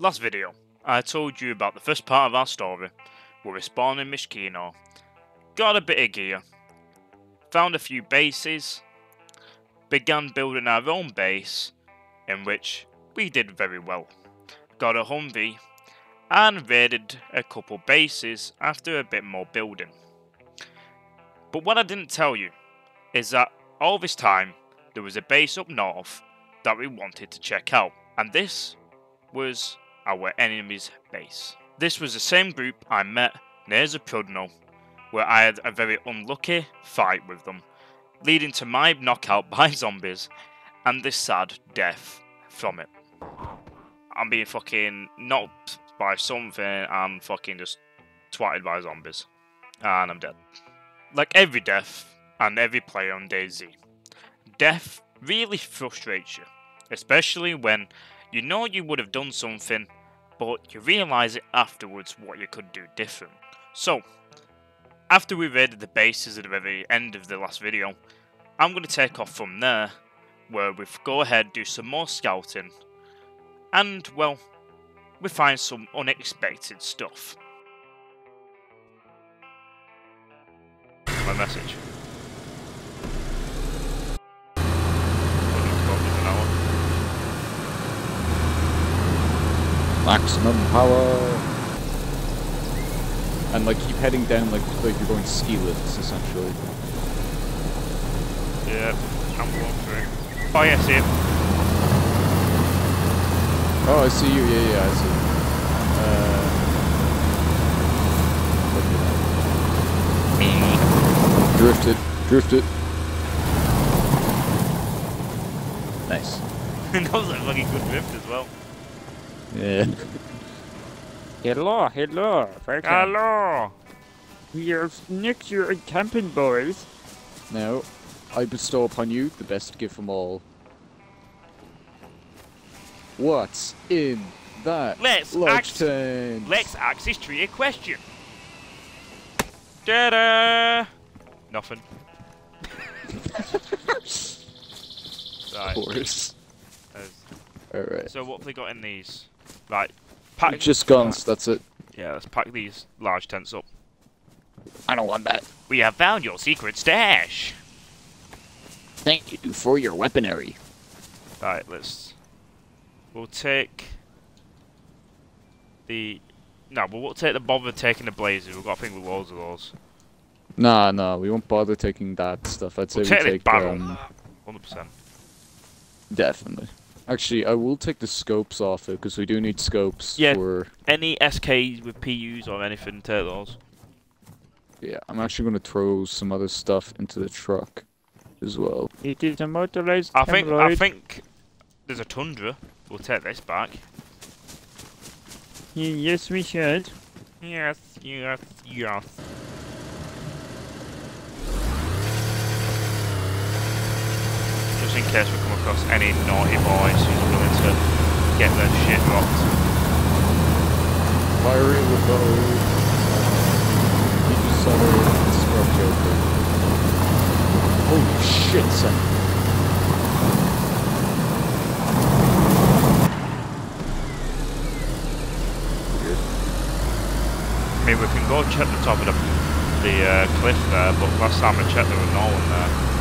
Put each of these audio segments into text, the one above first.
Last video, I told you about the first part of our story, where we spawned in Mishkino, got a bit of gear, found a few bases, began building our own base, in which we did very well. Got a Humvee, and raided a couple bases after a bit more building. But what I didn't tell you is that all this time there was a base up north that we wanted to check out, and this was our enemy's base. This was the same group I met near Zapudno, where I had a very unlucky fight with them, leading to my knockout by zombies and this sad death from it. I'm being fucking knocked by something and fucking just twatted by zombies. And I'm dead. Like every death and every player on DayZ, death really frustrates you, especially when you know you would have done something, but you realise it afterwards what you could do different. So, after we raided the bases at the very end of the last video, I'm going to take off from there, where we go ahead do some more scouting, and, well, we find some unexpected stuff. My message. Maximum power. And like keep heading down like like you're going ski lifts essentially. Yeah, I'm going through. Oh yeah, see him. Oh, I see you. Yeah, yeah, I see. Uh, drifted, drifted. Nice. that was a fucking good drift as well. Yeah. Hello, hello, welcome. Hello! We are next year camping, boys. Now, I bestow upon you the best gift from all. What's in that Let's ask- tent? Let's ask this tree a question. Ta-da! Nothing. Of course. There's- Alright. So what have they got in these? Right. Pack. Just guns, that's it. Yeah, let's pack these large tents up. I don't want that. We have found your secret stash. Thank you for your weaponry. Right, let's. We'll take the. No, but we'll take the bother of taking the blazers. We've got a thing with loads of those. Nah, nah, we won't bother taking that stuff. I'd say We'll we take the take, barrel. um, Hundred percent. definitely. Actually, I will take the scopes off it, because we do need scopes Yeah. for... Any SKs with PUs or anything, take those. Yeah, I'm actually going to throw some other stuff into the truck as well. It is a motorized I think. I think there's a tundra. We'll take this back. Yes, we should. Yes, yes, yes. Just in case we come across any naughty boys who's willing to get their shit rocked. With the He just saw the scrub joker. Holy shit, son. I mean, we can go check the top of the, the uh, cliff there, but last time I checked there was no one there.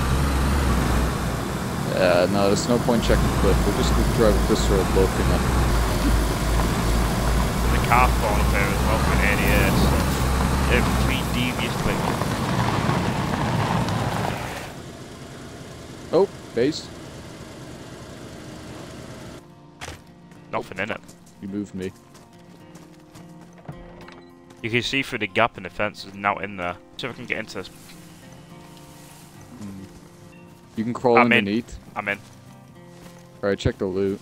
Uh, no, there's no point checking the cliff. We'll just drive this road at There's a car phone up there as well for an ADS. Every devious. Oh, base. Nothing in it. You moved me. You can see through the gap in the fence is now in there. See if I can get into this. You can crawl I'm in. underneath. I'm in. Alright, check the loot.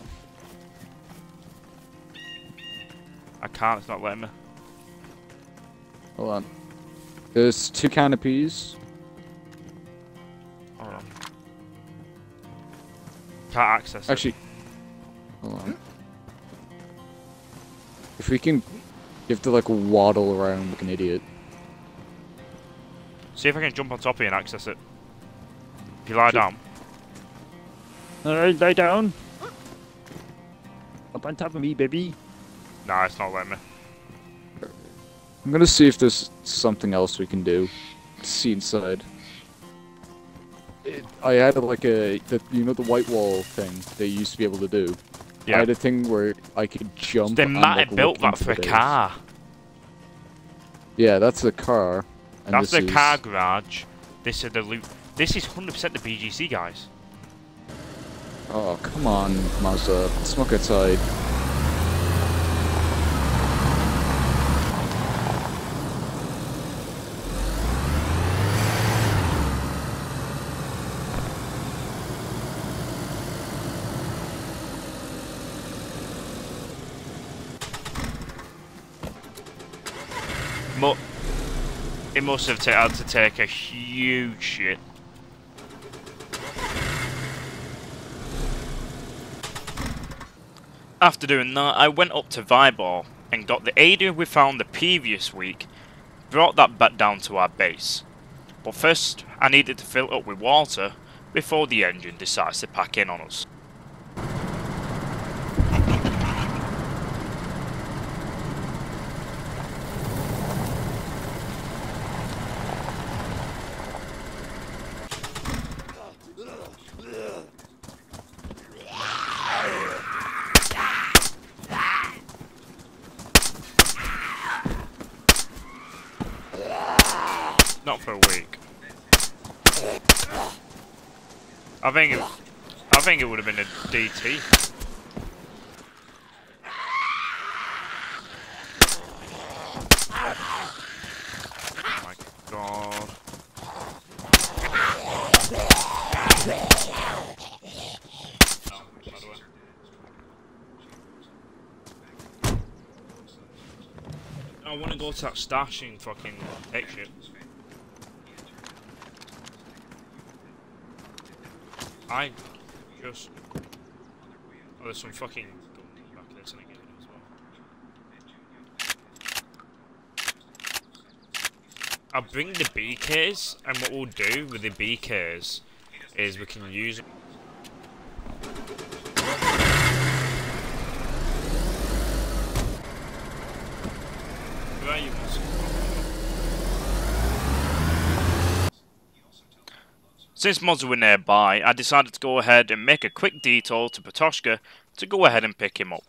I can't, it's not letting me. Hold on. There's two canopies. Hold on. Can't access it. Actually, hold on. If we can, you have to like waddle around like an idiot. See if I can jump on top of you and access it. If you lie down. Alright, lie down. Up on top of me, baby. Nah, it's not letting me. I'm gonna see if there's something else we can do. See inside. It, I had like a, the, you know, the white wall thing they used to be able to do. I Yeah. had a thing where I could jump. They and, might like, have built that for a the car. Yeah, that's the car. And That's this the is- car garage. This is the loot. This is 100% the BGC, guys. Oh, come on, Mazda. Smoke outside. Mu it must have had to take a huge shit. After doing that, I went up to Vybor and got the area we found the previous week, brought that back down to our base. But first, I needed to fill it up with water before the engine decides to pack in on us. Not for a week. I think it, I think it would have been a DT. Oh my god. I want to go to that stashing fucking exit. I just. Oh, there's some fucking. I'll bring the BKs, and what we'll do with the BKs is we can use. Where are you, Muscle? Since mods were nearby, I decided to go ahead and make a quick detour to Patoshka to go ahead and pick him up.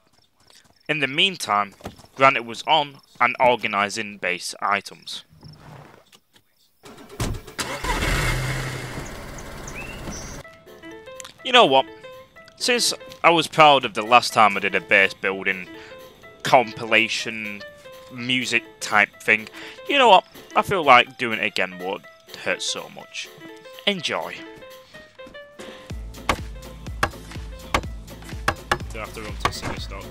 In the meantime, Granite was on and organising base items. You know what? Since I was proud of the last time I did a base building compilation music type thing, you know what? I feel like doing it again would hurt so much. Enjoy. Do I have to run to semi stop?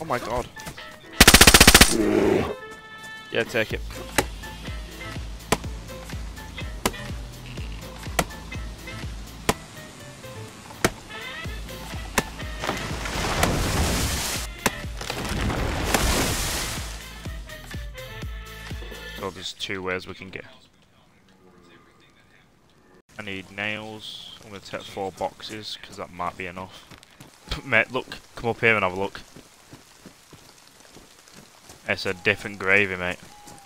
Oh my god. Yeah, take it. So there's two ways we can get. I need nails. I'm going to take four boxes because that might be enough. Mate, look. Come up here and have a look. It's a different gravy, mate.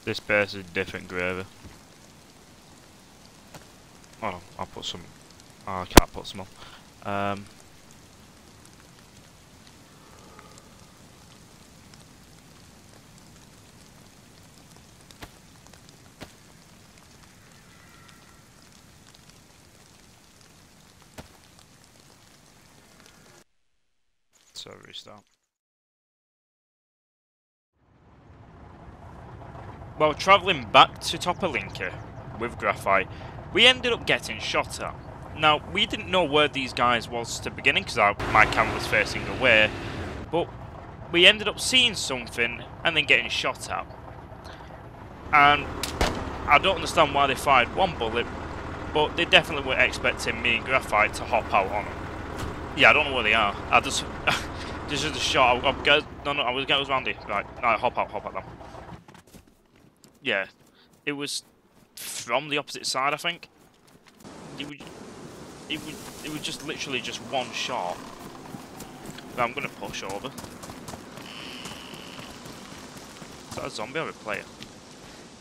This base is different gravy. Oh, I'll put some. Oh, I can't put some on. Um, so restart. While travelling back to Topolinka with Graphite, we ended up getting shot at. Now, we didn't know where these guys was to beginning because my camera was facing away, but we ended up seeing something and then getting shot at. And I don't understand why they fired one bullet, but they definitely were expecting me and Graphite to hop out on them. Yeah, I don't know where they are. I just... this is a shot. I, I, no, no, I was, I was Randy. Right, no, hop out, hop out them. Yeah, it was from the opposite side, I think. It was, it was, it was just literally just one shot. But I'm gonna push over. Is that a zombie or a player?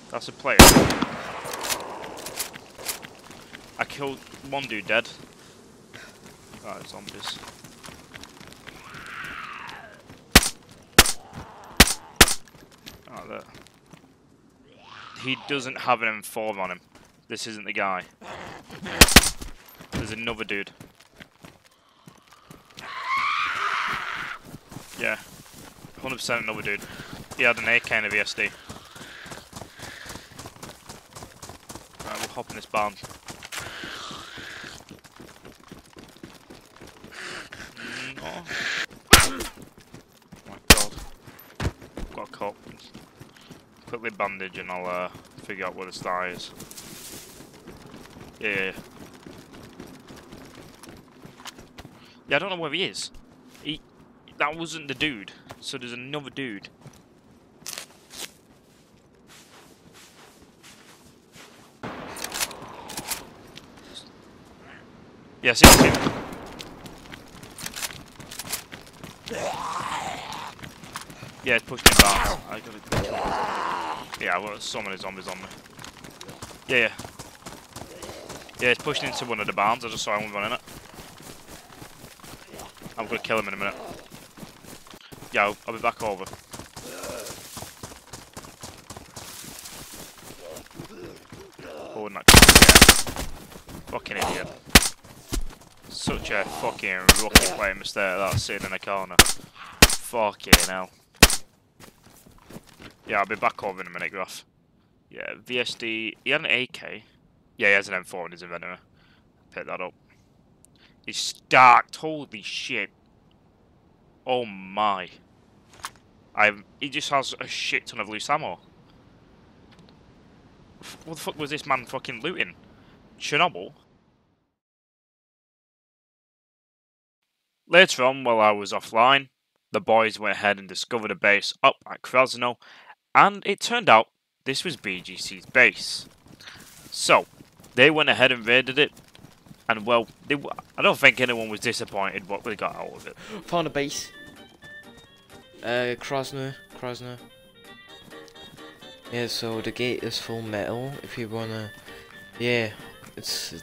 That's a player. I killed one dude dead. Right, zombies. Oh, there. He doesn't have an M4 on him. This isn't the guy. There's another dude. Yeah. 100% another dude. He had an AK and a VSD. We'll hop in this barn. Oh. my god. Got a cup. Quickly bandage and I'll uh, figure out where the star is. Yeah. Yeah, I don't know where he is. He, that wasn't the dude. So there's another dude. Yeah, see him. Yeah, it's pushing me down. I gotta Yeah, I've got so many zombies on me. Yeah, yeah. Yeah, it's pushing into one of the barns. I just saw him running it. I'm gonna kill him in a minute. Yeah, I'll, I'll be back over. Oh, not. Fucking idiot. Such a fucking rookie playing mistake that sitting in a corner. Fucking hell. Yeah, I'll be back over in a minute, Gruff. Yeah, VSD. He had an AK. Yeah, he has an M4 in his inventory. Pick that up. He's stacked. Holy shit. Oh my. I'm. he just has a shit ton of loose ammo. What the fuck was this man fucking looting? Chernobyl? Later on, while I was offline, the boys went ahead and discovered a base up at Krasno and it turned out this was BGC's base. So, they went ahead and raided it, and well, they, I don't think anyone was disappointed what they got out of it. Found a base. Uh, Krasner, Krasner. Yeah, so the gate is full metal. If you wanna, yeah, it's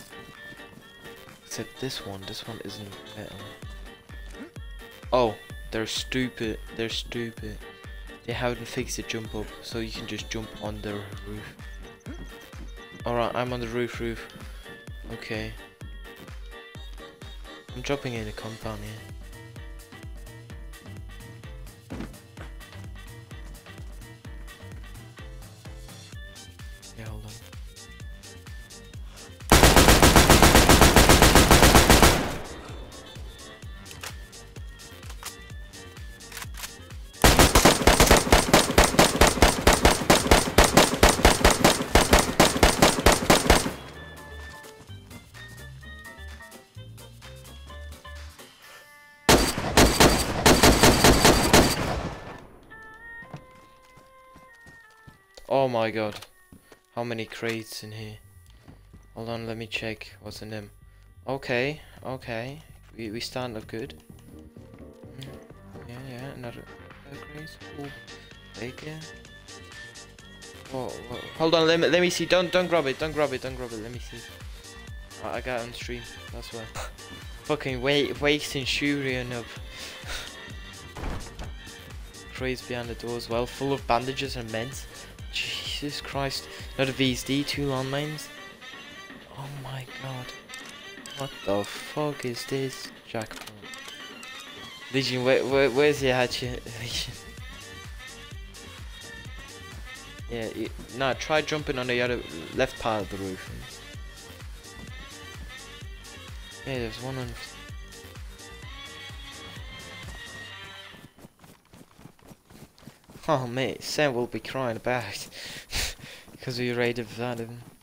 except this one. This one isn't metal. Oh, they're stupid. They're stupid. They haven't fixed the jump up, so you can just jump on the roof. Alright, I'm on the roof roof. Okay. I'm dropping in the compound here. Oh my god. how many crates in here. Hold on, let me check what's in them. Okay, okay. We we starting off good. Yeah, yeah, another, another crate. Ooh, bacon. Whoa, whoa. Hold on, let me let me see. Don't don't grab it. Don't grab it. Don't grab it. Let me see. Oh, I got it on stream. That's why. Fucking wait, wasting shurian up. Crates behind the door as well, full of bandages and meds. Jesus Christ. Another VSD, two landmines. Oh my god. What the fuck is this? Jackpot. Legjun, where, where, where's your hatchet? Yeah, you, nah, try jumping on the other left part of the roof. Yeah, there's one on. Oh mate, Sam will be crying about because we raided him.